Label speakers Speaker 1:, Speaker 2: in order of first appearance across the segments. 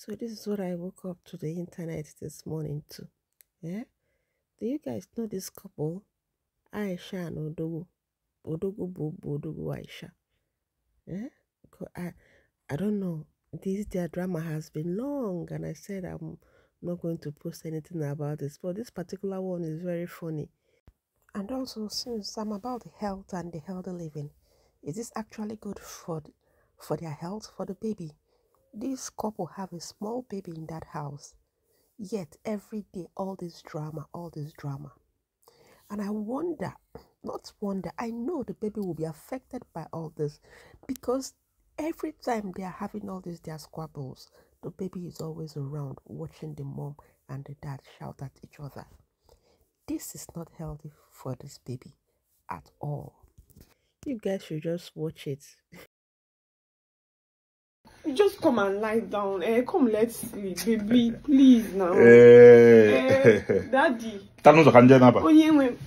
Speaker 1: So this is what I woke up to the internet this morning to. Yeah? Do you guys know this couple? Aisha and Odogwu. Odogwu Bobo Odogwu Aisha. Yeah? I I don't know. This their drama has been long and I said I'm not going to post anything about this. But this particular one is very funny. And also since I'm about the health and the healthy living, is this actually good for for their health, for the baby? This couple have a small baby in that house. Yet every day, all this drama, all this drama. And I wonder, not wonder, I know the baby will be affected by all this because every time they are having all these their squabbles, the baby is always around watching the mom and the dad shout at each other. This is not healthy for this baby at all. You guys should just watch it.
Speaker 2: You just come and lie down. Eh, come, let's sleep, baby. Please now.
Speaker 3: Eh,
Speaker 2: Eh, daddy.
Speaker 3: Tanu zo kanje naba.
Speaker 2: Oh, yeah, wait.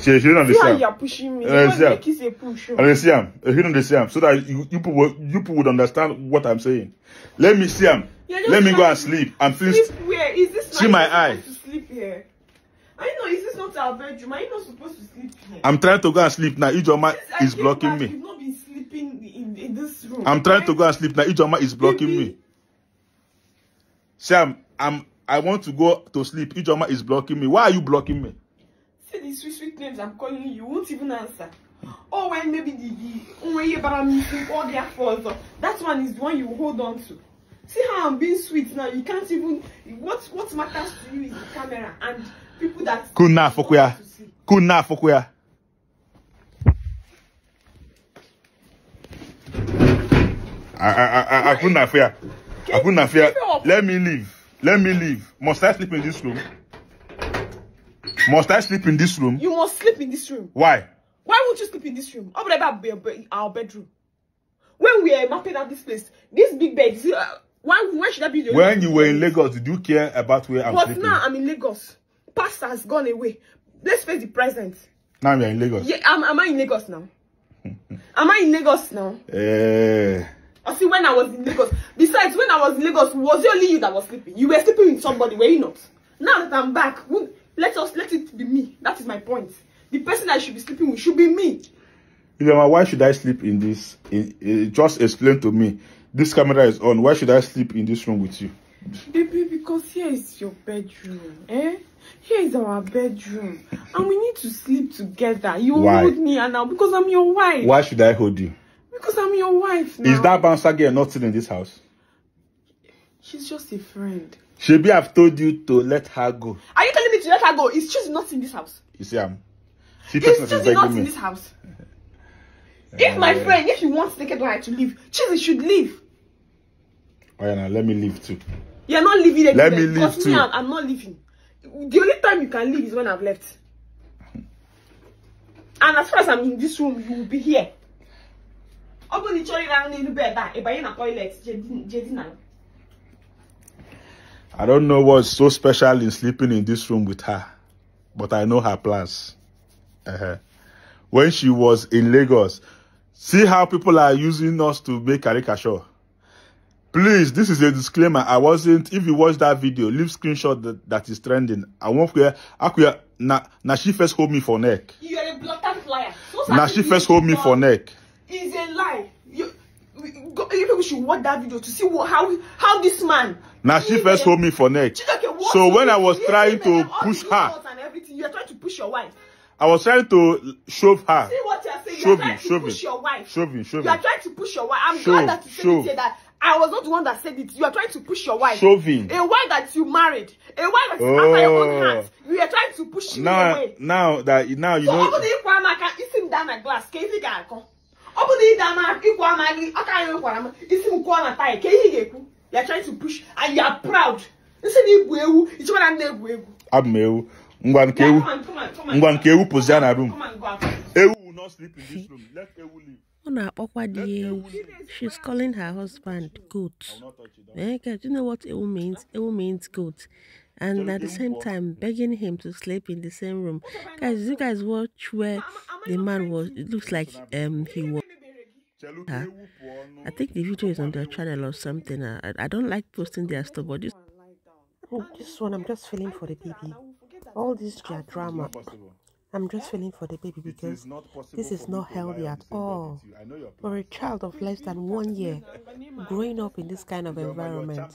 Speaker 3: She she don't
Speaker 2: See how
Speaker 3: understand.
Speaker 2: you're pushing me.
Speaker 3: Eh,
Speaker 2: Uh,
Speaker 3: see
Speaker 2: make you say push.
Speaker 3: I see him. He don't understand. So that you, you people will, you people would understand what I'm saying. Let me see him. Let me go and
Speaker 2: to
Speaker 3: sleep and finish.
Speaker 2: Sleep where? Is this
Speaker 3: See my eye.
Speaker 2: To sleep here. I know. Is this not our bedroom? Are you not supposed to sleep here?
Speaker 3: I'm trying to go and sleep now. Ijoma is blocking me.
Speaker 2: You've not been sleeping in, in this room.
Speaker 3: I'm trying to go and sleep now. Ijoma is blocking me. Sam, I'm I want to go to sleep. Ijoma is blocking me. Why are you blocking me?
Speaker 2: See the sweet sweet names I'm calling you, you won't even answer. Oh, when maybe the when you bara missing all their faults. That one is the one you hold on to. See how I'm being sweet now. You can't even. What what matters to you is the camera and people that.
Speaker 3: Kuna fokuya. Kuna fokuya. I I I I couldn't fear. I couldn't fear.
Speaker 2: Give.
Speaker 3: Let me leave. Let me leave. Must I sleep in this room? Must I sleep in this room?
Speaker 2: You must sleep in this room.
Speaker 3: Why?
Speaker 2: Why won't you sleep in this room? Be- be- our bedroom? When we are mapping out this place, this big bed. Uh, why why should I be
Speaker 3: When you were in? Lagos, did you care about where I'm
Speaker 2: But
Speaker 3: sleeping?
Speaker 2: now I'm in Lagos. Past has gone away. Let's face the present.
Speaker 3: Now you're in Lagos.
Speaker 2: Yeah, am, am I in Lagos now? am I in Lagos now?
Speaker 3: Eh,
Speaker 2: I see when I was in Lagos. Besides, when I was in Lagos, was it only you that was sleeping? You were sleeping with somebody, were you not? Now that I'm back, who- let us let it be me. That is my point. The person I should be sleeping with should be me.
Speaker 3: Ilema, why should I sleep in this? In, eh, just explain to me. This camera is on. Why should I sleep in this room with you?
Speaker 2: Baby, because here is your bedroom, eh? Here is our bedroom, and we need to sleep together. You
Speaker 3: Why?
Speaker 2: hold me and now because I'm your wife.
Speaker 3: Why should I hold you?
Speaker 2: Because I'm your wife now.
Speaker 3: Is that bouncer girl not still in this house?
Speaker 2: She's just a friend.
Speaker 3: Shebi, I've told you to let her go.
Speaker 2: Are you telling me to let her go? Is she's not in this house?
Speaker 3: You see, I'm.
Speaker 2: Is
Speaker 3: person
Speaker 2: not in this house? If my friend, if she wants naked wife to leave, Chizzy should leave.
Speaker 3: Oh, yeah, now let me leave too.
Speaker 2: You're not leaving anywhere.
Speaker 3: Let me leave
Speaker 2: because
Speaker 3: too.
Speaker 2: Me, I'm, I'm not leaving. The only time you can leave is when I've left. And as far as I'm in this room, you will be here. Ọ bụrụ na ị chọrọ ịra n'elu bed a ị banye na toilet
Speaker 3: I don't know what's so special in sleeping in this room with her, but I know her plans. Uh-huh. When she was in Lagos, see how people are using us to make caricature. Please, this is a disclaimer. I wasn't. If you watch that video, leave screenshot that, that is trending. I won't where Akuya na na she first hold me for neck.
Speaker 2: you are a blatant liar so
Speaker 3: Na she first hold me for neck.
Speaker 2: is a lie you we- you should watch that video to see what, how how this man
Speaker 3: Now she first hold me for neck.
Speaker 2: Chideke,
Speaker 3: So when I was
Speaker 2: you-
Speaker 3: trying to push her,
Speaker 2: and everything you are trying to push your wife
Speaker 3: I was trying to shove her.
Speaker 2: see what you are saying you are
Speaker 3: Shove
Speaker 2: trying
Speaker 3: it,
Speaker 2: to
Speaker 3: shove
Speaker 2: push
Speaker 3: it.
Speaker 2: your wife
Speaker 3: Shove it, shove
Speaker 2: you are trying to push your wife I'm
Speaker 3: Shove,
Speaker 2: glad that you said
Speaker 3: shove.
Speaker 2: it that I was not the one that said it you are trying to push your wife
Speaker 3: Shoving.
Speaker 2: a wife that you married a wife that is after your own
Speaker 3: Oh.
Speaker 2: heart you are trying to push him
Speaker 3: Now,
Speaker 2: away
Speaker 3: now that now you
Speaker 2: so
Speaker 3: know.
Speaker 2: bụrụ na ịkwa ama aka isi m daa na glass ka isi ga-akọ ọ bụrụ na ịda ama ịkwa ama gị aka anyị nwekwara m isi m kwụọ na taya ka ihe ị ga-ekwu you are trying to push and you are proud nsị na igwu ewu ịchọba na ndị egwu egwu
Speaker 3: Abụ m ewu. Ngwa nke ewu. Ngwa nke ewu pụzi ya na
Speaker 2: out.
Speaker 3: Ewu will not sleep in this room. Let ewu leave.
Speaker 1: Ọ na-akpọkwa di ya ewu. She's calling her husband goat. Eh, do you know what ewu means? Ewu means goat. And at the same time, begging him to sleep in the same room. Guys, you guys watch where the man was, it looks like um he was. Huh? I think the video is on their channel or something. I, I don't like posting their stuff, but this, Oh, this one I'm just feeling for the baby. All this drama. I'm just feeling for the baby because this is not healthy at all. For a child of less than one year, growing up in this kind of environment,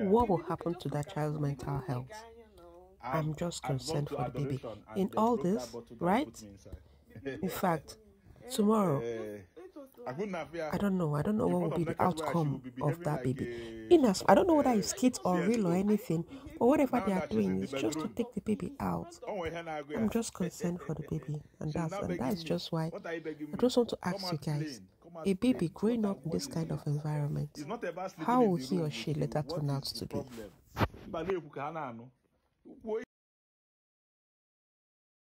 Speaker 1: what will happen to that child's mental health? I'm just concerned for the baby. In all this, right? In fact, tomorrow, I don't know. I don't know what will be the outcome of that baby. In as I don't know whether it's kids or real or anything, but whatever they are doing is just to take the baby out. I'm just concerned for the baby, and that's and that's just why I just want to ask you guys: a baby growing up in this kind of environment, how will he or she later turn out to be?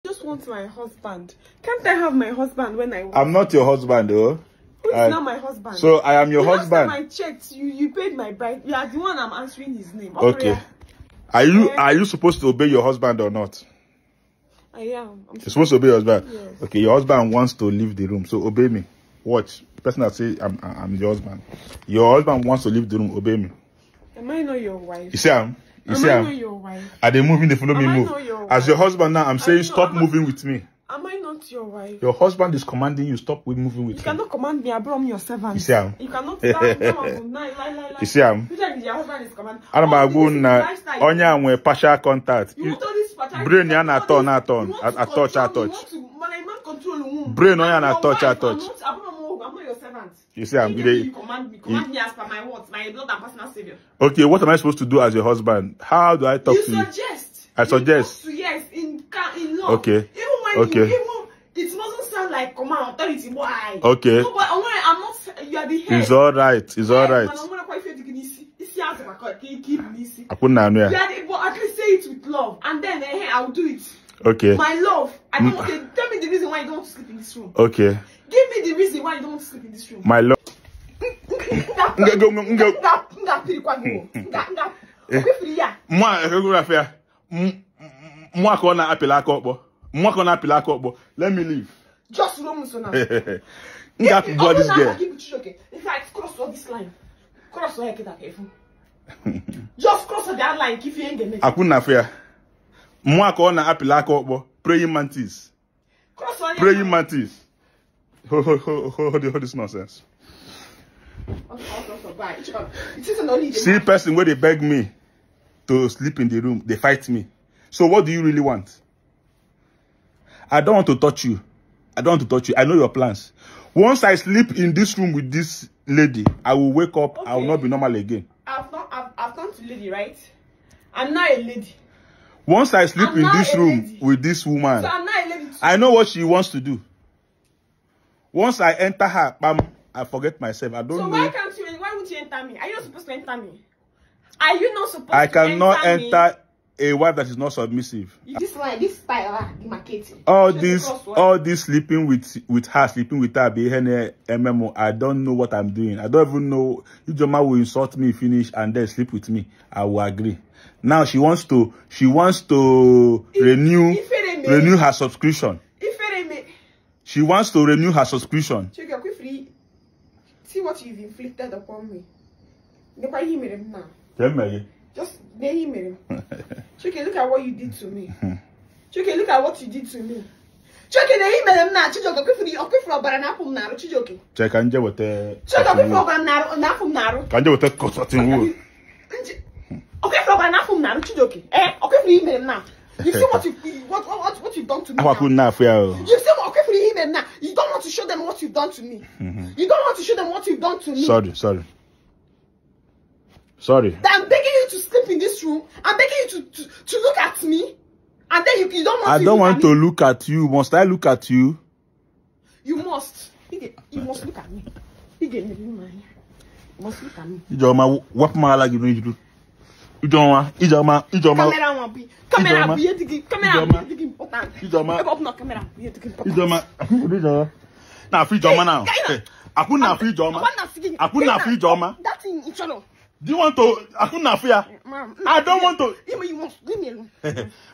Speaker 2: Just want my husband. Can't I have my husband when I want?
Speaker 3: I'm not your husband, though.
Speaker 2: Who is
Speaker 3: I-
Speaker 2: not my husband?
Speaker 3: So I am your
Speaker 2: the last time
Speaker 3: husband.
Speaker 2: I checked, you you paid my bride. You are the one I'm answering his name.
Speaker 3: Oh, okay.
Speaker 2: Okoria.
Speaker 3: Are you are you supposed to obey your husband or not?
Speaker 2: I am. I'm
Speaker 3: You're supposed to obey your husband.
Speaker 2: Yes.
Speaker 3: Okay, your husband wants to leave the room, so obey me. Watch. The person that say I'm I'm your husband. Your husband wants to leave the room, obey me.
Speaker 2: Am I not your wife?
Speaker 3: You see him? You
Speaker 2: Am
Speaker 3: see
Speaker 2: I not
Speaker 3: him?
Speaker 2: your wife?
Speaker 3: Are they moving? They follow me
Speaker 2: Am I
Speaker 3: move.
Speaker 2: not your
Speaker 3: As your
Speaker 2: wife?
Speaker 3: husband now, I'm saying
Speaker 2: know,
Speaker 3: stop
Speaker 2: am I-
Speaker 3: moving with me.
Speaker 2: Am I not your wife?
Speaker 3: Your husband is commanding you, stop with moving with
Speaker 2: You
Speaker 3: him.
Speaker 2: cannot command me. I brought your servant.
Speaker 3: You see am?
Speaker 2: You cannot. That, that one will lie, lie, lie, lie.
Speaker 3: You see am?
Speaker 2: Which one is your husband is command?
Speaker 3: Ana m
Speaker 2: Oh,
Speaker 3: agwa
Speaker 2: this is
Speaker 3: unu na
Speaker 2: lifestyle.
Speaker 3: onye a nwere partial contact.
Speaker 2: You want all this paternity-
Speaker 3: brain ya
Speaker 2: you
Speaker 3: na-atọ
Speaker 2: want
Speaker 3: na-atọ,
Speaker 2: this- you want
Speaker 3: a-
Speaker 2: to
Speaker 3: atouch,
Speaker 2: control me,
Speaker 3: atouch.
Speaker 2: you want to- man, I not control womb.
Speaker 3: Brain onye
Speaker 2: I'm
Speaker 3: na
Speaker 2: your
Speaker 3: atouch,
Speaker 2: wife, servant.
Speaker 3: You see am?
Speaker 2: You,
Speaker 3: You
Speaker 2: you command me. Command me as per my words, my blood and personal savior.
Speaker 3: Okay, what am I supposed to do as your husband? How do I talk
Speaker 2: you
Speaker 3: to you?
Speaker 2: suggest.
Speaker 3: I suggest.
Speaker 2: talk To, yes, in in law.
Speaker 3: Okay.
Speaker 2: Even when
Speaker 3: Okay.
Speaker 2: you even it mustn't sound like command authority. Why?
Speaker 3: Okay.
Speaker 2: No, but I'm not. I'm. You are the head.
Speaker 3: It's all right. It's all right.
Speaker 2: Man, I'm gonna quite feel the isi. Isi has my cut. Keep keep isi.
Speaker 3: Akwụna anụ
Speaker 2: You
Speaker 3: ya.
Speaker 2: the, but at least say it with love, and then eh, hey, I'll do it.
Speaker 3: Okay.
Speaker 2: My love, I don't
Speaker 3: Mm.
Speaker 2: want to tell me the reason why you don't to sleep in this room.
Speaker 3: Okay.
Speaker 2: Okwefiri ya.
Speaker 3: Mwa geography ya. M- m- Mwa ka ọ na-apịla aka ọkpọ. Mwa ka ọ na-apịla aka ọkpọ. Let me leave.
Speaker 2: Just room so now.
Speaker 3: M ga-apịgbuo this girl.
Speaker 2: In fact, cross all this line. Cross all here kita kefu. Just cross that line. Keep your engagement.
Speaker 3: Akwụna afọ ya. Mwa ka ọ na-apịla aka ọkpọ. Praying mantis.
Speaker 2: Cross all
Speaker 3: Praying mantis. Hold, hold, hold, hold, hold this nonsense.
Speaker 2: It isn't only
Speaker 3: See person where they beg me to sleep in the room, they fight me. So what do you really want? I don't want to touch you. I don't want to touch you. I know your plans. Once I sleep in this room with this lady, I will wake up. I will not be normal again.
Speaker 2: I've not. I've, I've come to lady, right? I'm not a lady.
Speaker 3: Once I sleep
Speaker 2: I'm
Speaker 3: in this room
Speaker 2: lady.
Speaker 3: with this woman,
Speaker 2: So I'm not a lady.
Speaker 3: I know what she wants to do. Once I enter her, bam, I forget myself. I don't
Speaker 2: So
Speaker 3: know.
Speaker 2: why can't you? Why won't you enter me? Are you not supposed to enter me? Are you not supposed
Speaker 3: I
Speaker 2: to
Speaker 3: cannot
Speaker 2: enter, me?
Speaker 3: enter a wife that is not submissive.
Speaker 2: You This line, this style, ah, demarcating.
Speaker 3: all
Speaker 2: Just
Speaker 3: this all this sleeping with with her sleeping with her be mmo i don't know what i'm doing i don't even know if joma will insult me finish and then sleep with me i will agree now she wants to she wants to renew
Speaker 2: if ain't me-
Speaker 3: renew her subscription she wants to renew her subscription
Speaker 2: your quick free. See what you've inflicted upon me. Why he him now.
Speaker 3: Tell me.
Speaker 2: Just he made him. Chucky, look at what you did to me. Chucky, look at what you did to me. He made him now. Chucky, quick free, quick free, but an apple now. Chucky,
Speaker 3: check ka nje wete
Speaker 2: Chucky, quick free,
Speaker 3: wool
Speaker 2: but an apple now.
Speaker 3: ka nje wete cotton wool
Speaker 2: Okay, from an apple now. Chucky, eh? Okay, free him now. You see what you what what what, you've done to me. now?
Speaker 3: na afọ ya o
Speaker 2: You see what okay for him now. You don't want to show them what you've done to me. Mm-hmm. You don't want to show them what you've done to me.
Speaker 3: sorry sorry sorry
Speaker 2: That I'm begging you to sleep in this room. I'm begging you to, to, to look at me. And then you, you don't want
Speaker 3: i
Speaker 2: to
Speaker 3: don't want to
Speaker 2: me.
Speaker 3: look at you must i look at you
Speaker 2: You must. You you must look at me. You get me in my You must look at me.
Speaker 3: Ijeọma wepụ m ala gị n'iru Ijeọma Ijeọma Ijeọma
Speaker 2: Camera won't be. Camera
Speaker 3: Ijeọma.
Speaker 2: will be the camera
Speaker 3: Ijeọma.
Speaker 2: will be the important.
Speaker 3: Ijeọma.
Speaker 2: Ebe ọ bụ na camera will be the important.
Speaker 3: Ijeọma Ijeọma na-afụ Ijeọma now
Speaker 2: Hey,
Speaker 3: akwụ na-afụ Ijeọma
Speaker 2: Ọkwa na-asị gị-
Speaker 3: akwụ na-afụ Ijeọma
Speaker 2: That thing in channel.
Speaker 3: do you want to akwụ na-afụ ya
Speaker 2: Ma'am,
Speaker 3: I don't want to
Speaker 2: You you must leave me alone.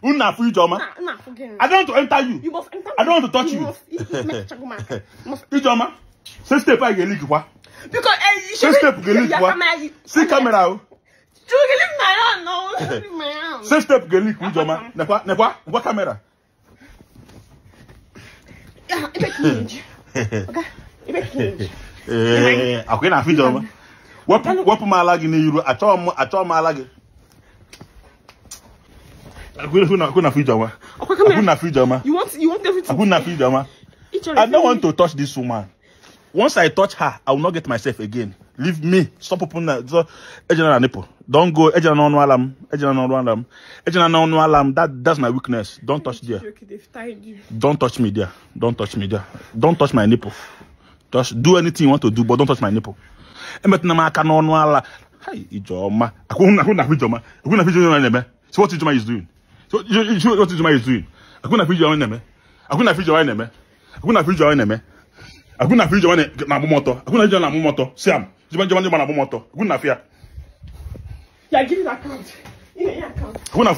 Speaker 3: unu na-afụ Ijeọma
Speaker 2: Nah, nah, forget it.
Speaker 3: I don't want to enter you
Speaker 2: You must enter.
Speaker 3: I don't want to touch
Speaker 2: you.
Speaker 3: you.
Speaker 2: Must, you must make a check, man. You must
Speaker 3: Ijeọma Say step I get leak kwa.
Speaker 2: Because eh, you
Speaker 3: Say
Speaker 2: should
Speaker 3: step get leak
Speaker 2: your
Speaker 3: kwa.
Speaker 2: camera. you-
Speaker 3: See camera o.
Speaker 2: You can leave my hand now. Leave my hand.
Speaker 3: Say step get leak ujoma. Nekwa nekwa nekwa camera.
Speaker 2: Yeah, it make change. Okay, it make change.
Speaker 3: Eh, akwai na fi joma. Wapụ wapụ m ala gị n'iru, achọọ m achọọ m ala gị. Akwai na akwai na fi joma.
Speaker 2: Okay, come
Speaker 3: Akwai na
Speaker 2: here.
Speaker 3: fi joma.
Speaker 2: You want you want everything.
Speaker 3: Akwai na fi joma.
Speaker 2: Each other.
Speaker 3: I don't want to touch this woman. Once I touch her, I will not get myself again. Leave me. Stop opening that. So, ejana na nipple. Don't go. Ejana na onu alam. Ejana na onu alam. Ejana na onu alam. That that's my weakness. Don't touch there.
Speaker 2: Okay, they've tied you.
Speaker 3: Don't touch me there. Don't touch me there. Don't touch my nipple. Just do anything you want to do, but don't touch my nipple. Emetuna m aka n'ọnụ ala. Hi, Ijoma. Akwụ na akwụ na akwụ Ijoma. Akwụ na akwụ Ijoma na-eme. So what Ijoma is doing? So you- you- you- what Ijoma is doing? Akwụ na akwụ Ijoma na-eme. Akwụ na akwụ Ijoma na-eme. Akwụ na akwụ Ijoma na-eme. Akwụ na akwụ Ijoma na- na-agbụ m ọtọ. Akwụ na Ijoma na-agbụ m ọtọ. Siam. Ijoma Ijoma Ijoma na-agbụ m na.
Speaker 2: Yeah, give me the account. The account.
Speaker 3: Akwụ na.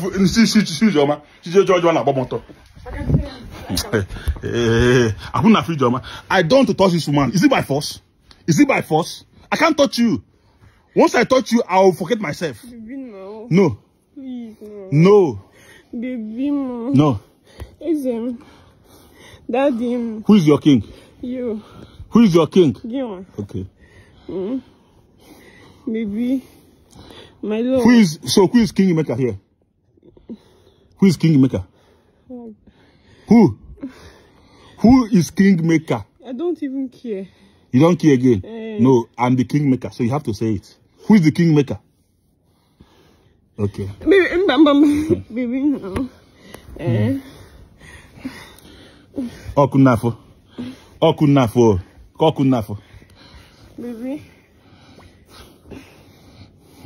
Speaker 2: I can give me the account.
Speaker 3: Eh, I couldn't Joma. I don't want to touch this woman. Is it by force? Is it by force? I can't touch you. Once I touch you, I'll forget myself.
Speaker 2: Baby, no.
Speaker 3: No,
Speaker 2: Please, no.
Speaker 3: no,
Speaker 2: Baby, no.
Speaker 3: no.
Speaker 2: Is him. Daddy,
Speaker 3: Who is your king?
Speaker 2: you.
Speaker 3: Who is your king?
Speaker 2: You.
Speaker 3: Okay.
Speaker 2: Baby. My love.
Speaker 3: Who is so? Who is King Maker here? Who is King Maker? Who? Who is King Maker?
Speaker 2: I don't even care.
Speaker 3: You don't care again.
Speaker 2: Eh.
Speaker 3: No, I'm the King Maker, so you have to say it. Who is the King Maker? Okay.
Speaker 2: Baby, mm, bam, bam. baby, no. Eh?
Speaker 3: Okunafo. Okunafo. Okunafo.
Speaker 2: Baby.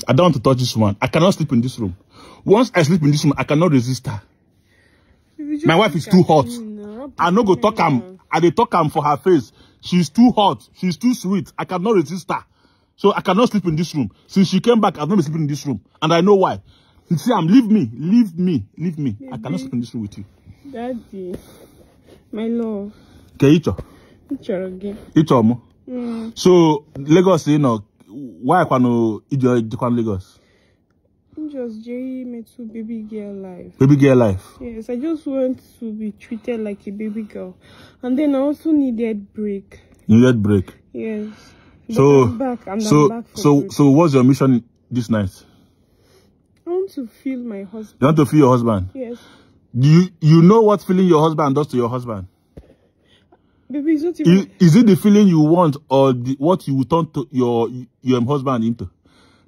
Speaker 3: I don't want to touch this one. I cannot sleep in this room. Once I sleep in this room, I cannot resist her.
Speaker 2: Baby,
Speaker 3: My wife is too hot. I no go talk am. I dey talk am for her face. She's too hot. She's too sweet. I cannot resist her. So I cannot sleep in this room. Since she came back, I've not been sleeping in this room. And I know why. You see, I'm leave me, leave me, leave me. I cannot sleep in this room with you.
Speaker 2: Daddy. My love.
Speaker 3: Okay,
Speaker 2: are again?
Speaker 3: Icho mo.
Speaker 2: Mm.
Speaker 3: So Lagos, you know, why kwano Ijo Ijo Lagos?
Speaker 2: Just Jerry made two baby girl life.
Speaker 3: Baby girl life.
Speaker 2: Yes, I just want to be treated like a baby girl. And then I also needed break.
Speaker 3: Needed break.
Speaker 2: Yes. But
Speaker 3: So,
Speaker 2: I'm back. I'm,
Speaker 3: so,
Speaker 2: back
Speaker 3: so,
Speaker 2: break.
Speaker 3: so, what's your mission this night?
Speaker 2: I want to feel my husband.
Speaker 3: You want to feel your husband?
Speaker 2: Yes.
Speaker 3: Do you, you know what feeling your husband does to your husband?
Speaker 2: Baby, it's not even.
Speaker 3: Is, is it the feeling you want or the, what you turn to your your husband into?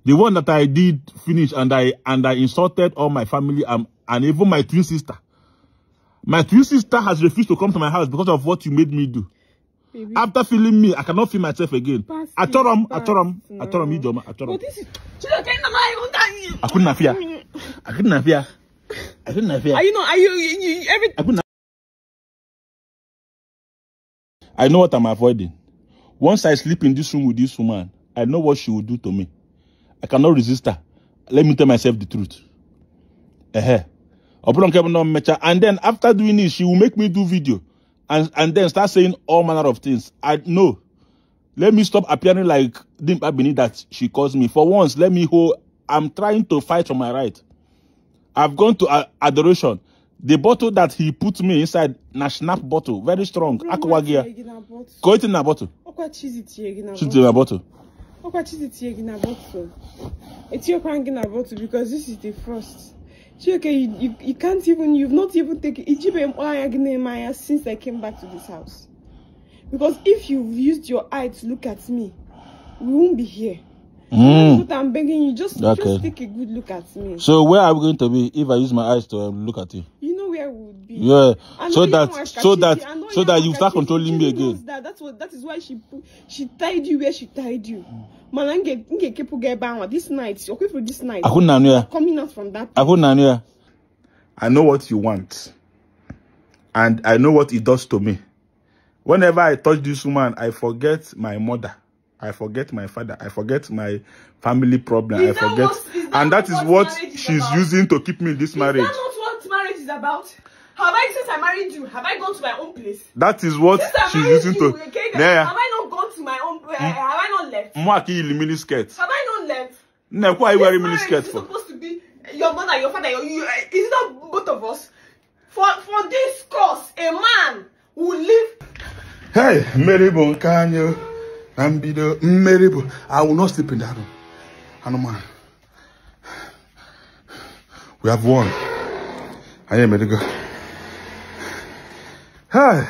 Speaker 3: The one that I did finish and I and I insulted all my family and, and even my twin sister. My twin sister has refused to come to my house because of what you made me do.
Speaker 2: baby.
Speaker 3: After feeling me, I cannot feel myself again.
Speaker 2: Pass it,
Speaker 3: Atoram,
Speaker 2: pass.
Speaker 3: Atoram,
Speaker 2: No.
Speaker 3: Atoram, Ijoma,
Speaker 2: But
Speaker 3: Atoram.
Speaker 2: this is. Children, I
Speaker 3: I couldn't fear. I couldn't fear. I couldn't fear.
Speaker 2: Are you know? Are you, you, you every
Speaker 3: I couldn't. I know what I'm avoiding. Once I sleep in this room with this woman, I know what she will do to me. I cannot resist her. Let me tell myself the truth. Eh And then after doing this, she will make me do video and, and then start saying all manner of things. I know. Let me stop appearing like Dimpa Bini that she calls me. For once, let me hold. I'm trying to fight for my right. I've gone to adoration. The bottle that he put me inside, na snap bottle, very strong. Aquagia. Go it in a bottle.
Speaker 2: Ọkwa chizi tie gị na
Speaker 3: Shoot in a bottle.
Speaker 2: Ọkwa chizi tie gị na bottle. Etiokwa gị na bottle because this is the first. Chioke, you, you, you can't even, you've not even taken, Ijibe mkpaya gị na-eme anya since I came back to this house. Because if you've used your eye to look at me, we won't be here.
Speaker 3: Mm.
Speaker 2: That's what I'm begging you. Just,
Speaker 3: Okay.
Speaker 2: just take a good look at me.
Speaker 3: So where are we going to be if I use my eyes to um, look at you?
Speaker 2: You know where we would be.
Speaker 3: Yeah.
Speaker 2: I know
Speaker 3: So that so that so that you start controlling me again.
Speaker 2: That. That's what that is why she put, she tied you where she tied you. Mm. Mana nge nge kepu get bound this night. Okay for this night.
Speaker 3: I couldn't know.
Speaker 2: Coming out from that.
Speaker 3: I couldn't know. I know what you want. And I know what it does to me. Whenever I touch this woman, I forget my mother. I forget my father. I forget my family problem.
Speaker 2: Is
Speaker 3: I
Speaker 2: that
Speaker 3: forget.
Speaker 2: what- is that
Speaker 3: and that is
Speaker 2: what
Speaker 3: what
Speaker 2: marriage is
Speaker 3: she's
Speaker 2: about?
Speaker 3: using to keep me in this
Speaker 2: Is
Speaker 3: marriage.
Speaker 2: that not what marriage is about? Have I since I married you? Have I gone to my own place?
Speaker 3: That is what
Speaker 2: Since I
Speaker 3: she's using
Speaker 2: you,
Speaker 3: to.
Speaker 2: okay,
Speaker 3: Yeah.
Speaker 2: have I not gone uh, have I not left?
Speaker 3: Mwa ki ili mini skirt.
Speaker 2: Have I not left?
Speaker 3: Ne, why are you wearing mini skirt for?
Speaker 2: supposed to be your mother, your father, your, you, uh, is not both of us. For for this cause, a man will live.
Speaker 3: Hey, mmeri bụ nke anyị o. na mbido mmeri bụ I will not sleep in that room. Anụmanụ. We have won. Anyị emerigo. Hey.
Speaker 4: Eh,